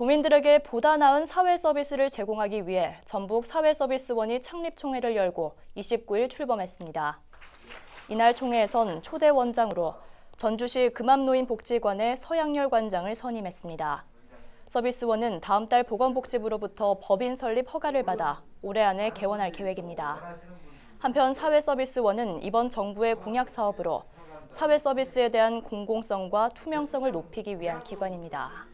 도민들에게 보다 나은 사회 서비스를 제공하기 위해 전북 사회서비스원이 창립총회를 열고 29일 출범했습니다. 이날 총회에선 초대 원장으로 전주시 금암노인복지관의 서양열 관장을 선임했습니다. 서비스원은 다음 달 보건복지부로부터 법인 설립 허가를 받아 올해 안에 개원할 계획입니다. 한편 사회서비스원은 이번 정부의 공약 사업으로 사회 서비스에 대한 공공성과 투명성을 높이기 위한 기관입니다.